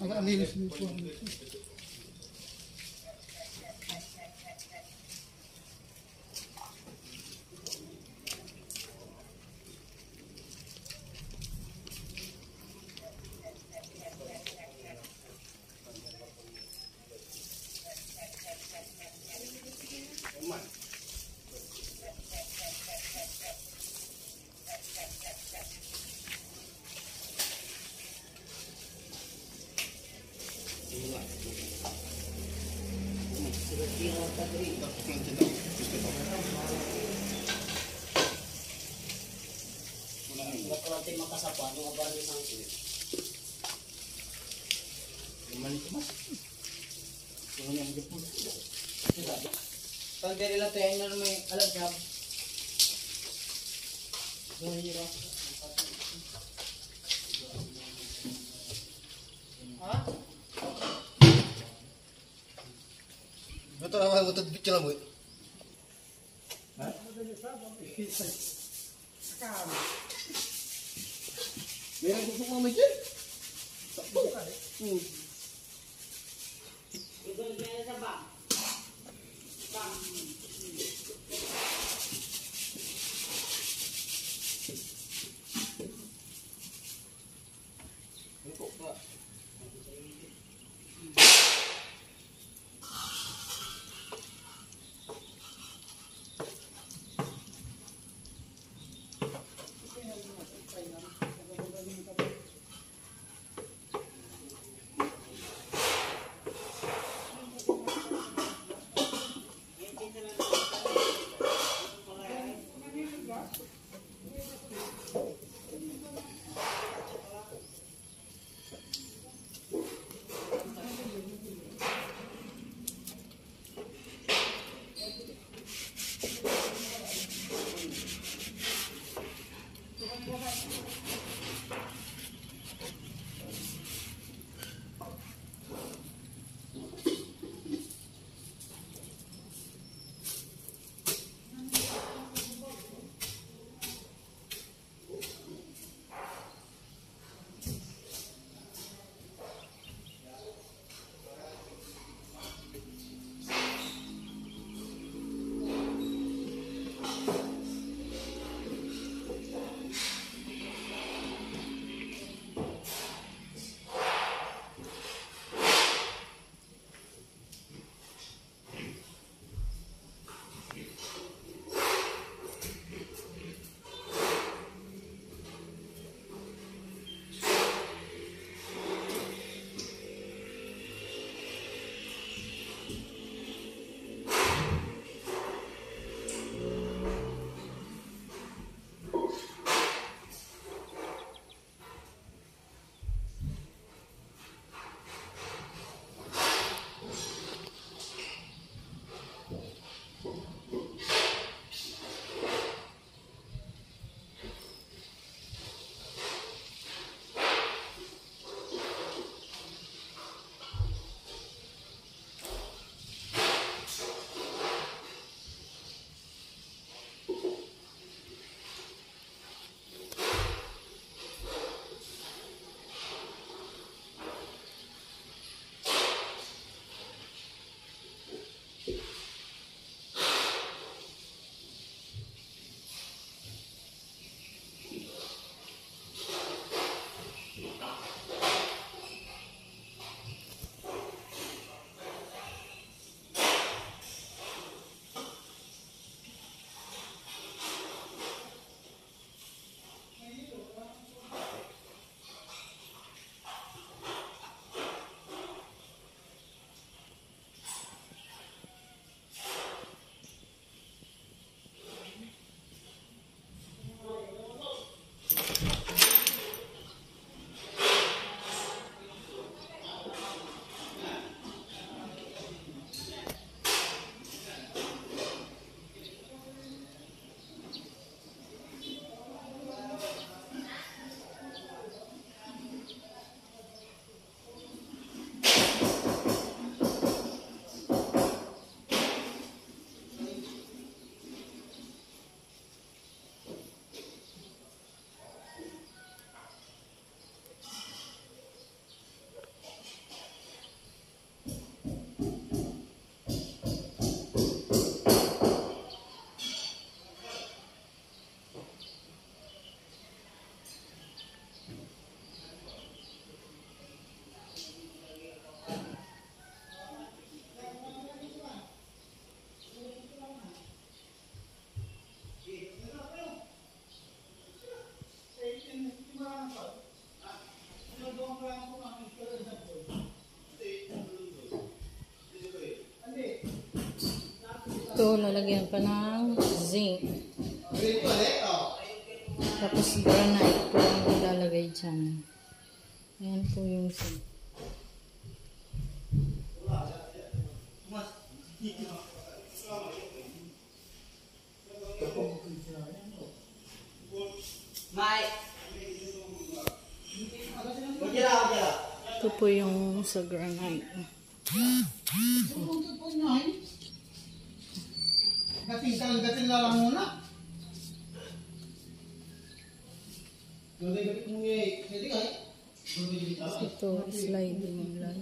我 mean, it's not. Ang alinis mo po. Bakit makasapa, mga bali sang Pag diri lang tayo na may alam siya. Mahira. Ha? Kau tahu nama betul picture lah ha? buat? Merah kusuk mama je? Tak buka ni? Hmm. Ito, lalagyan pa ng zinc. Tapos granite po ang ilalagay dyan. Ayan po yung zinc. Ito po yung sa granite. Gating ka gating lang muna. Eh. Eh. Ito, sliding lang.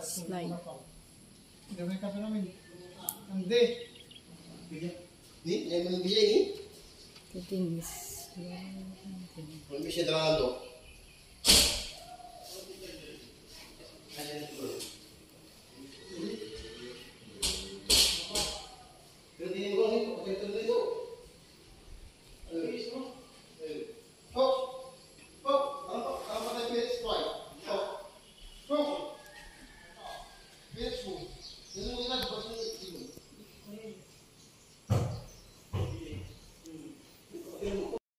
Slide. Gawin ka pa namin. Hindi. Ni, yan mo nang bigay ni. Ito din is slide.